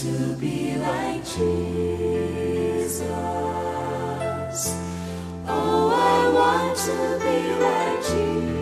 to be like Jesus. Oh, I want to be like Jesus.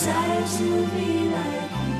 desires to be like you.